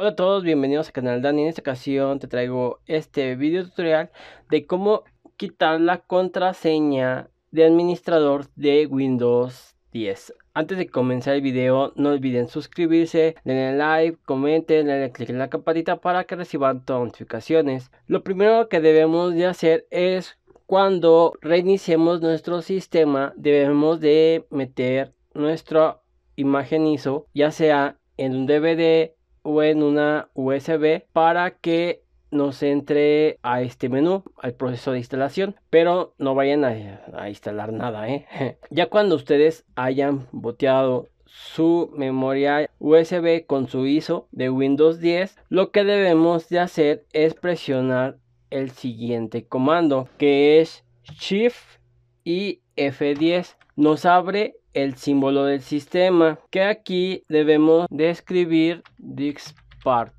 Hola a todos, bienvenidos al canal Dani. En esta ocasión te traigo este video tutorial de cómo quitar la contraseña de administrador de Windows 10. Antes de comenzar el video, no olviden suscribirse, denle like, comenten, denle clic en la campanita para que reciban todas las notificaciones. Lo primero que debemos de hacer es cuando reiniciemos nuestro sistema, debemos de meter nuestra imagen ISO, ya sea en un DVD o en una USB para que nos entre a este menú, al proceso de instalación, pero no vayan a, instalar nada, ¿eh? ya cuando ustedes hayan boteado su memoria USB con su ISO de Windows 10, lo que debemos de hacer es presionar el siguiente comando, que es Shift y F10. Nos abre el símbolo del sistema que aquí debemos de escribir diskpart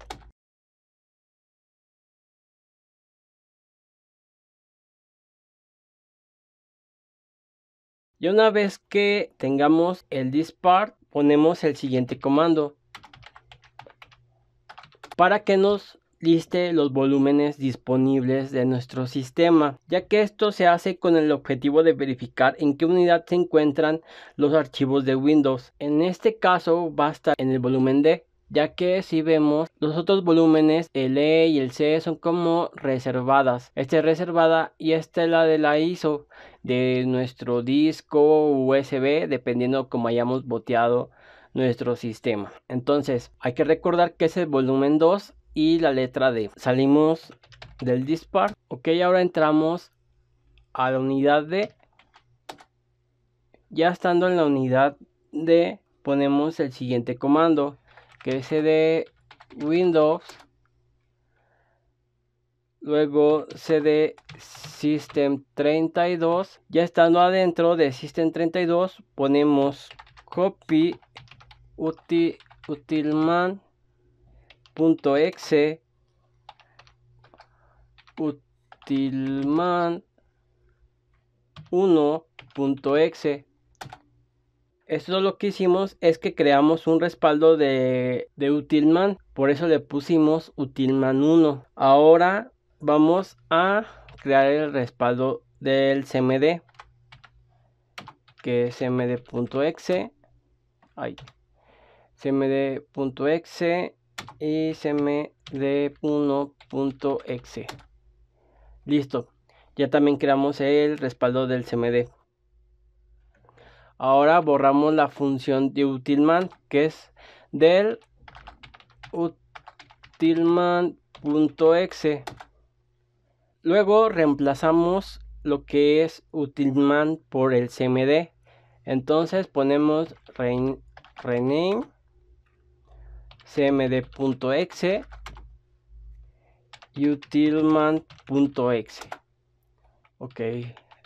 y una vez que tengamos el diskpart ponemos el siguiente comando. Para que nos liste los volúmenes disponibles de nuestro sistema, ya que esto se hace con el objetivo de verificar en qué unidad se encuentran los archivos de Windows. En este caso va a estar en el volumen D, ya que si vemos los otros volúmenes, el E y el C son como reservadas. Esta es reservada y esta es la de la ISO de nuestro disco USB, dependiendo como hayamos boteado nuestro sistema. Entonces hay que recordar que es el volumen 2 y la letra D. Salimos del dispar. Ok, ahora entramos a la unidad D. Ya estando en la unidad D, ponemos el siguiente comando, que es de Windows. Luego cd system 32. Ya estando adentro de system 32, ponemos copy util, utilman .exe utilman 1.exe esto lo que hicimos es que creamos un respaldo de, de utilman por eso le pusimos utilman 1 ahora vamos a crear el respaldo del cmd que es cmd.exe cmd.exe y cmd1.exe listo ya también creamos el respaldo del cmd ahora borramos la función de utilman que es del utilman.exe luego reemplazamos lo que es utilman por el cmd entonces ponemos rename cmd.exe y utilman.exe ok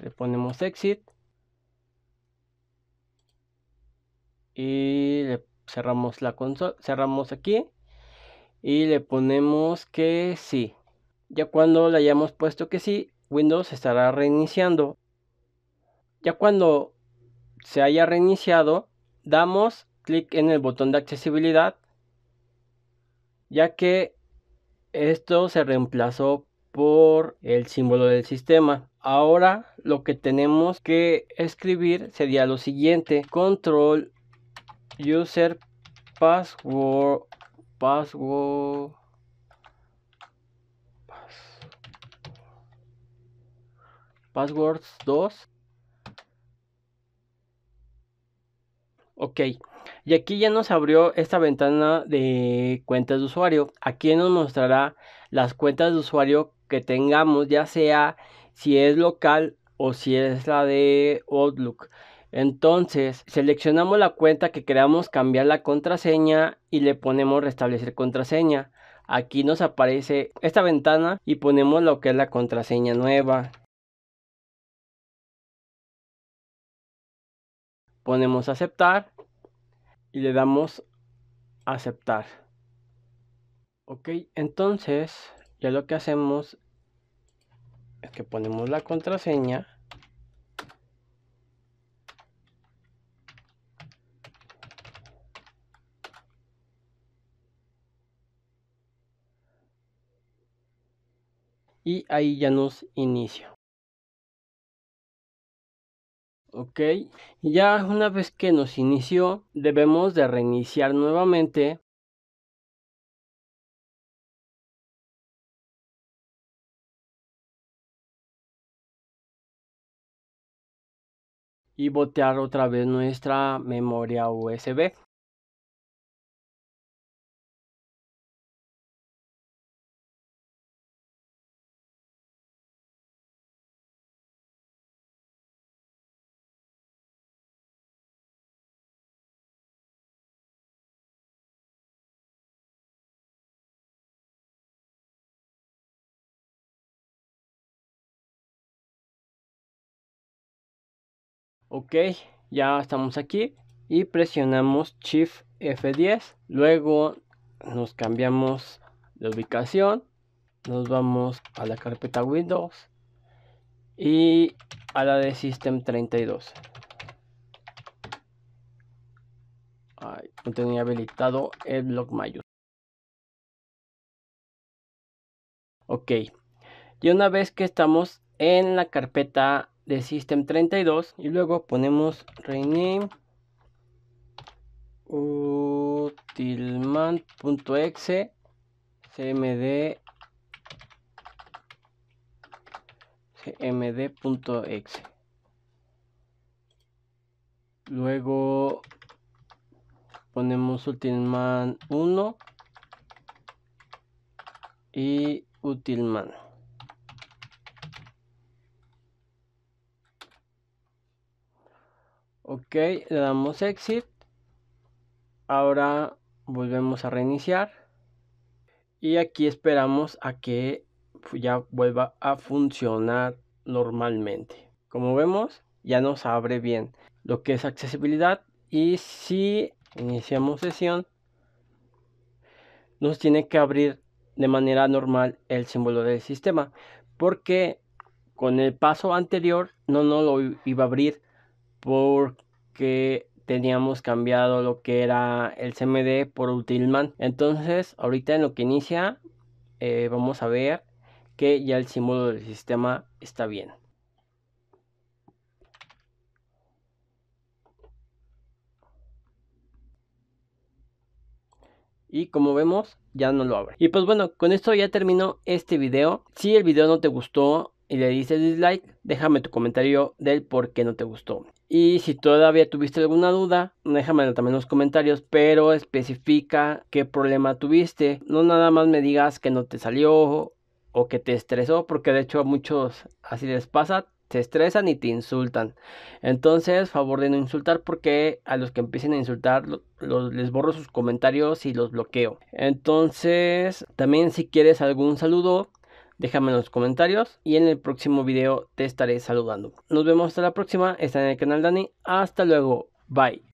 le ponemos exit. Y le cerramos la consola cerramos aquí. Y le ponemos que sí. Ya cuando le hayamos puesto que sí windows estará reiniciando. Ya cuando se haya reiniciado damos clic en el botón de accesibilidad ya que esto se reemplazó por el símbolo del sistema. Ahora lo que tenemos que escribir sería lo siguiente. Control user password password passwords 2 ok y aquí ya nos abrió esta ventana de cuentas de usuario. Aquí nos mostrará las cuentas de usuario que tengamos, ya sea si es local o si es la de Outlook. Entonces, seleccionamos la cuenta que queramos cambiar la contraseña y le ponemos restablecer contraseña. Aquí nos aparece esta ventana y ponemos lo que es la contraseña nueva. Ponemos aceptar y le damos aceptar. Ok, entonces ya lo que hacemos es que ponemos la contraseña. y ahí ya nos inicia ok y ya una vez que nos inició debemos de reiniciar nuevamente y botear otra vez nuestra memoria USB. Ok ya estamos aquí y presionamos shift F10 luego nos cambiamos de ubicación nos vamos a la carpeta Windows y a la de System 32 no tenía habilitado el block mayor. Ok y una vez que estamos en la carpeta de System 32 y luego ponemos rename utilman.exe cmd cmd.exe luego ponemos utilman 1 y utilman ok le damos exit. Ahora volvemos a reiniciar. Y aquí esperamos a que ya vuelva a funcionar normalmente. Como vemos ya nos abre bien lo que es accesibilidad. Y si iniciamos sesión nos tiene que abrir de manera normal el símbolo del sistema. Porque con el paso anterior no nos lo iba a abrir porque teníamos cambiado lo que era el CMD por Utilman. Entonces, ahorita en lo que inicia, eh, vamos a ver que ya el símbolo del sistema está bien. y como vemos ya no lo abre y pues bueno con esto ya termino este video si el video no te gustó y le dices dislike, déjame tu comentario del por qué no te gustó. Y si todavía tuviste alguna duda, déjame también en los comentarios, pero especifica qué problema tuviste. No nada más me digas que no te salió o que te estresó, porque de hecho a muchos así les pasa, te estresan y te insultan. Entonces, favor de no insultar porque a los que empiecen a insultar les borro sus comentarios y los bloqueo. Entonces, también si quieres algún saludo, Déjame en los comentarios y en el próximo video te estaré saludando. Nos vemos hasta la próxima. Está en el canal Dani. Hasta luego. Bye.